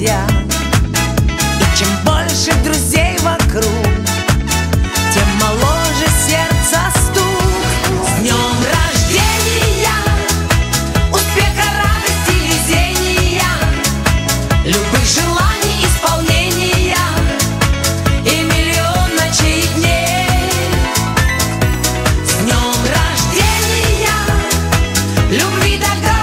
друзья. И чем больше друзей вокруг Тем моложе сердце стук. С днем рождения Успеха, радости, везения. Любых желаний, исполнения. И миллион ночей дней. С днем рождения Любви догадки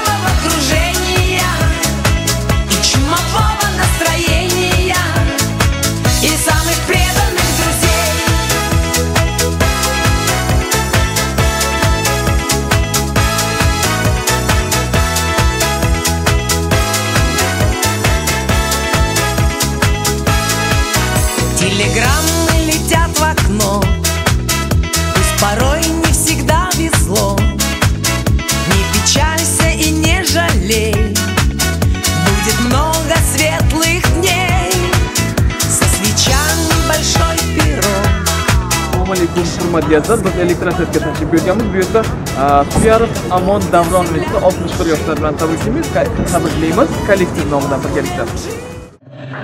alaykum biz elektrosetga tashrif buyurganmiz. Bu yerda e, suyarov amon davronovichni oltmish bir yoshlar bilan tabriklaymiz tabriklaymiz kollektiv nomidan birgalikda.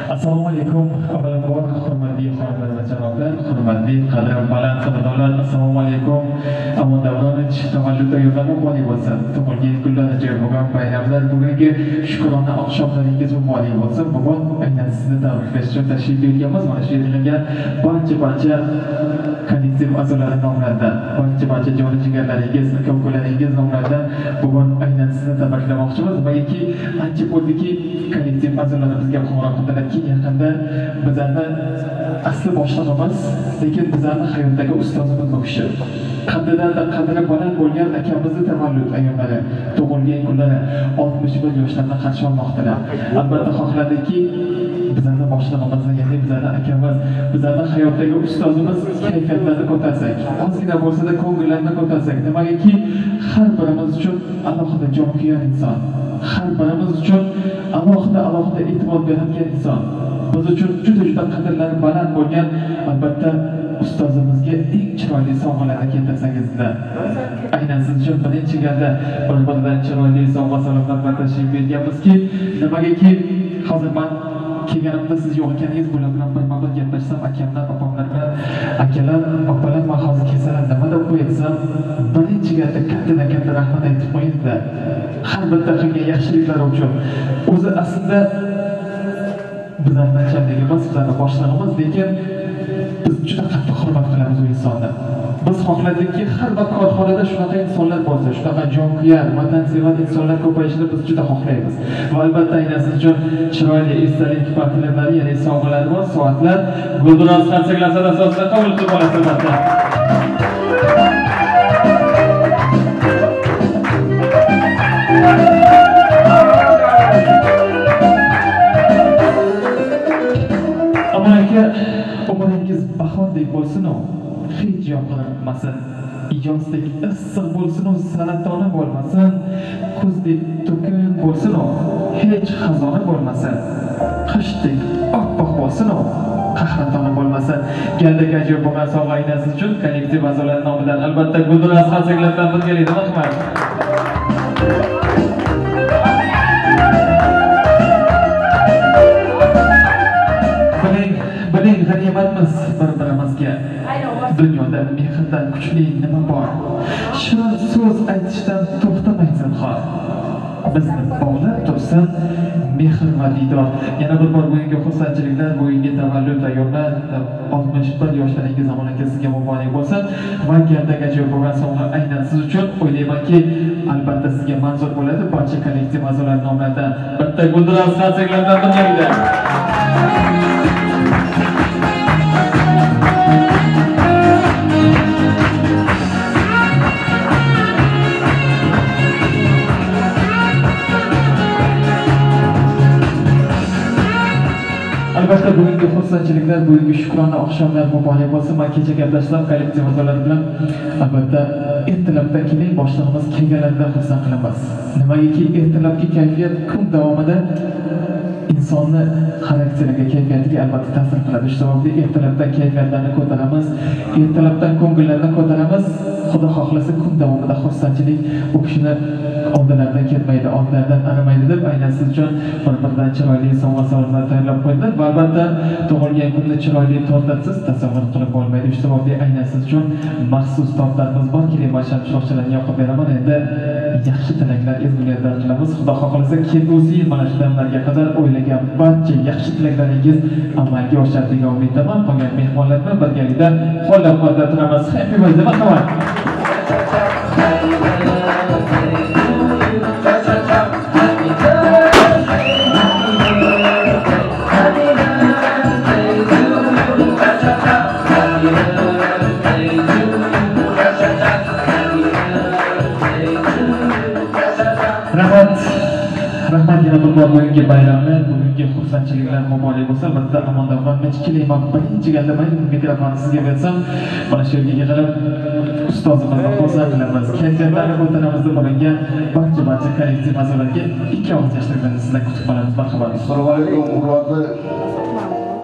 Assalomu alaykum. Avvalambor hurmatli xonimlar va janoblar hurmatli qadrim baland qadrdonlar assalomu alaykum. Amon davronovich tavallud ayyomlar muborak bo'lsin. Tug'ilgan kunlar joy bo'lgan bayramlar bugungi shukrona oqshomlaringiz muborak bo'lsin. Bugun aynan sizni tabriklash uchun tashrif buyurganmiz mana shu yig'ilgan barcha barcha kollektiv a'zolari nomlaridan barcha barcha joni jigarlaringiz aka ukalaringiz nomlaridan bugun aynan sizni tabriklamoqchimiz. Bagaki ancha bo'ldiki kollektiv a'zolari bizga qo'ng'iroq qildilar yaqinda bizlarni asli boshlig'imiz lekin bizlarni hayotdagi ustozimiz bu kishi qadridan qadri baland bo'lgan akamizni tavallud ayyomlari tug'ilgan kunlari oltmish bir yoshlarni qarshi olmoqdalar albatta xohladikki bizlarni boshlig'imiz ya'ni bizlarni akamiz bizlarni hayotdagi ustozimiz kayfiyatlarni ko'tarsak ozgina bo'lsada ko'ngillarni ko'tarsak nimagaki har birimiz uchun alohida jonkuyar inson. Har birimiz uchun alohida alohida e'tibor beradigan inson. Biz uchun juda juda qadrlari baland bo'lgan albatta ustozimizga eng chiroyli sovg'alarni keltirsangizda. Aynan siz uchun birinchi galda bir biridan chiroyli sovg'a salomlar bilan tashrif buyurganmizki nimagaki hozir man kelganimda siz yo'q ekaningiz bular bilan birma bir gaplashsam akamlar opamlar bilan akalar opalar man hozir kelsalar nimada deb qo'yatsam birinchi kattadan katta rahmat aytib qo'yinglar. Har bitta qilgan yaxshiliklari uchun o'zi aslida bizlarni nachalligimiz bizani boshlig'imiz lekin biz juda qattiq hurmat qilamiz u insonni biz xohladikki har bir korxonada shunaqa insonlar bo'lsa shunaqa jonkuyar vatansevar insonlar ko'payishini biz juda xohlaymiz. Va albatta aynan siz uchun chiroyli esdalik portretlari ya'ni sovg'alarimiz bor soatlar gulduroz konsertlar asosida qabul qilib olasiz albatta aka, umringiz bahordek bo'lsin-u, hech yoqinmasin. Ijozdek issiq bo'lsin-u, saratoni bo'lmasin. Kuzdek to'kin bo'lsin-u, hech xazoni bo'lmasin. Qishdek oppoq bo'lsin-u, qahratoni bo'lmasin. Galdek ajoyib bo'lgan sovg'a aynasi uchun kollektiv a'zolari nomidan albatta Gulduras Xansaklardan birgalikda rahmat. Dunyoda mehrdan kuchli nima bor? Shirin so'z aytishdan to'xtamang zinhor bizni bog'lab tursin mehr va diydor yana bir bor bugungi xursandchiliklar bugungi tavallud ayyomlar e, oltmish bir yoshlaringiz zamon aka sizga muborak bo'lsin. Va galdek ajoyib bo'lgan sovg'a aynan siz uchun o'ylaymanki albatta sizga manzur bo'ladi barcha kollektiv a'zolari nomidan bitta guldiraz konsertlardan birgalikda bugungi xursandchiliklar bugungi shukrona oqshomlar muborak bo'lsin. Man kecha gaplashsam kollektiv a'zolari bilan albatta ertalabdan keyin boshlig'imiz kelganlarida xursand qilamiz. Nimagaki ertalabki kayfiyat kun davomida insonni xarakteriga kayfiyatiga albatta ta'sir qiladi. Shu sababli ertalabdan kayfiyatlarni ko'taramiz ertalabdan ko'ngillarni ko'taramiz. Xudo xohlasa kun davomida xursandchilik u kishini oldilaridan ketmaydi oldilaridan arimaydi deb aynan siz uchun bir biridan chiroyli sovg'a salomlar tayyorlab qo'ydi va albatta tug'ilgan kunni chiroyli tortasiz tasavvur qilib bo'lmaydi. Shu sababli aynan siz uchun maxsus tortlarimiz bor. Keling barcha chiroqchalarni yoqib beraman. Endi yaxshi tilaklar ezgu niyatlar xudo xohlasa kelgusi yil mana shu damlarga qadar o'ylagan barcha yaxshi tilaklaringiz amalga oshadi. Degan umiddaman qolgan mehmonlarni birgalikda qo'llab quvvatlantiramiz happy birthday marhamat bugungi bayramlar bugungi xursandchiliklar muborak bo'lsa bizda amon davron kelayman birinchi galda mayli mikrofonni sizga bersam mana shu yerga yig'ilib ustozimizni xursand qilamiz kayfiyatlari ko'taramiz deb olingan barcha barcha kollektiv a'zolariga ikki og'iz yoshlar bilan sizlar kutib qolamiz. Marhamat. Assalomu alaykum hurmatli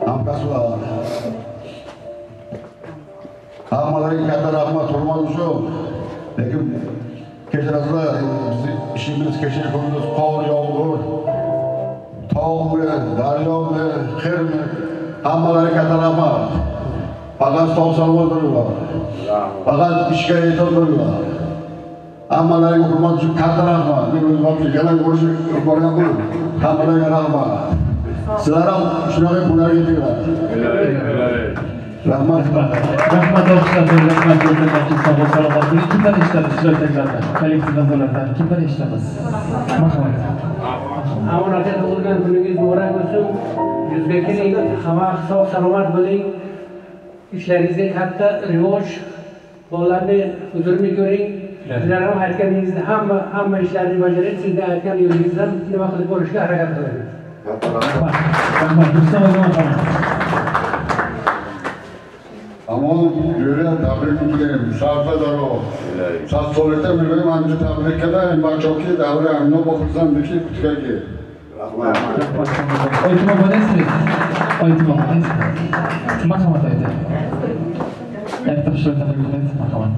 hamkasblar hammalarga katta rahmat hurmat uchun. Lekin kechirasizlar bizni ishimiz kecha kunduz qor yomg'ir tog'mi daryomi qirmi hammalariga katta rahmat faqat sog' salomat bo'linglar faqat ishga e'tibor bo'linglar hammalariga hurmat uchun katta rahmat. Men o'zim yana ko'rishib borganman hammalarga rahmat. Sizlar ham shunaqa kunlarga yetinglar rahmat. Rahmat olsun. rahmat olsun sog' olsun. bo'ling kimdan eshitamiz shular takrordan kollektiv a'zolardan kimdan eshitamiz marhamat. Amon aka tug'ilgan kuningiz muborak bo'lsin. Yuzga keling, hamma sog' salomat bo'ling. Ishlaringizga katta rivoj, bolalarni huzurni ko'ring. Sizlar ham aytganingizni hamma hamma ishlarni bajarib, sizlar aytgan yo'lingizdan nima qilib bo'lishga harakat qilasiz. rahmat marhamat Amon yürüyen tabriklerim, sarfa daro. Sat solete bilmem anca tabrik eder, bak çok iyi davre anno bakırsan diki kutkaki. Rahmat. oytma bo'lasizmi oytma bo'lasizmi marhamat ayting yakta shular tabriklaymiz marhamat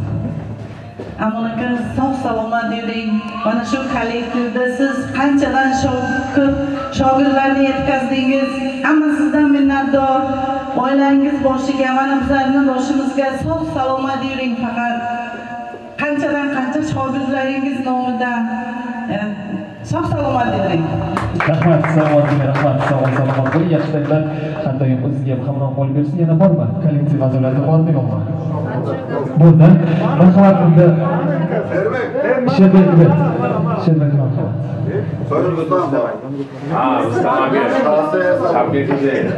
amon aka sog' salomat yuring mana shu kollektivda siz qanchadan shog- ko'p shogirdlarni yetkazdingiz hamma sizdan minnatdor oilangiz boshiga mana bizlarni boshimizga sog' salomat yuring faqat. Qanchadan qancha shogirdlaringiz nomidan e, sog' salomat yuring rahmat salomatliga rahmat sog' salomat bo'ling. Yaxshi taylar har doim o'ziga ham hamroh bo'lib yursin yana bormi? Kollektiv a'zolari bormi? Yo'qmi? Bo'ldi marhamat unda شبه شبه فاير بطانة اه بطانة بيت حبيت زين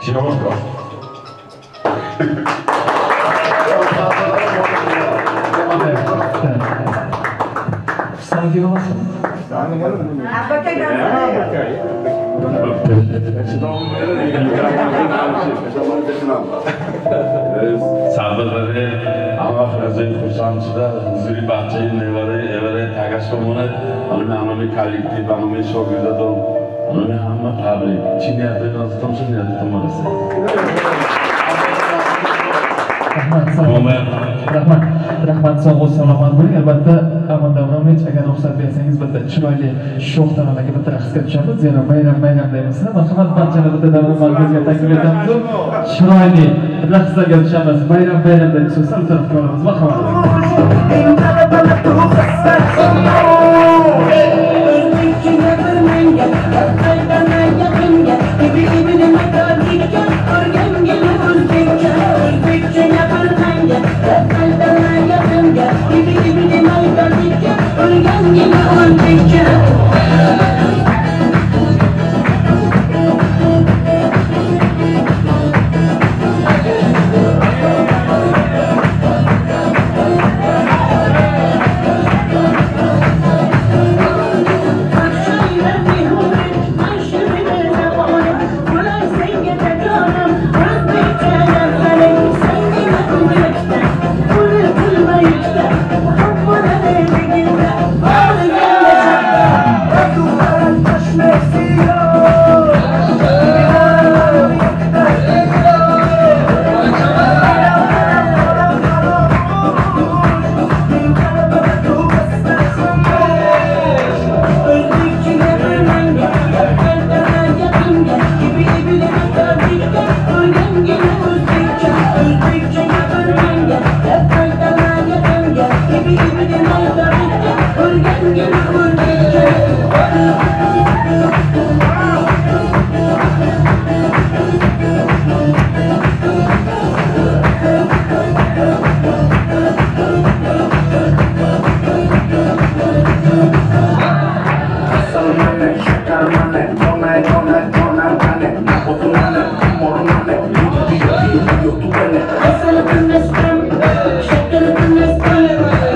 شنو مشكلة Thank you. საბადრე ამახრაზე ხუსანცდა ზრი ბაჭი ნევარე ევარე თაგასომონე ანუ ამამი კალიფი ამამი შოგიზადო ანუ ამა ფაბრი ჩინიაზე ნასტომშნიაზე თომარასე rahmat rahmat. rahmat. Sog' salomat bo'ling. Albatta amon davronovich agar ruxsat bersangiz bitta chiroyli sho'x taronaga bitta raqsga tushamiz. Zero bayram bayram deymizda marhamat barchani bitta davron markaziga taklif etamiz. Chiroyli raqslarga tushamiz. Bayram bayram deb so'zlar u tarafga olamiz marhamat Dale.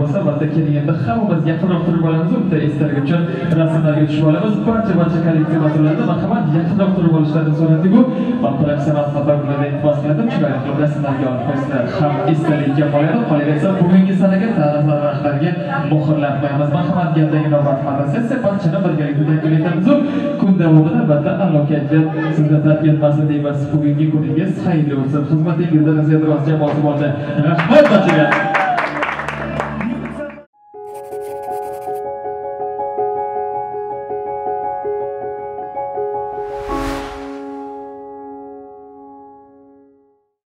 Bo'lsa albatta keling endi hammamiz yaqinroq turib olamiz bitta esdalik uchun rasmlarga tushib olamiz. Barcha barcha kolleksiya mas'ullaridan marhamat yaqinroq turib olishlarini so'radiku man professional fotograflarga iltimos qildim chiroyli qilib rasmlarga olib qo'ysalar ham esdalikka qoladi qolaversa bugungi sanaga tarixlar rahbarga muhrlab qo'yamiz. Marhamat gapdagi navbat fotosessiya barchani birgalikda tashkil etamizu. Kun davomida albatta a'lo kayfiyat sizni tark etmasin deymiz. Bugungi kuningiz xayrli bo'lsin. Xizmatingizda nazarda jamoasi bo'ldi. Rahmat barchaga!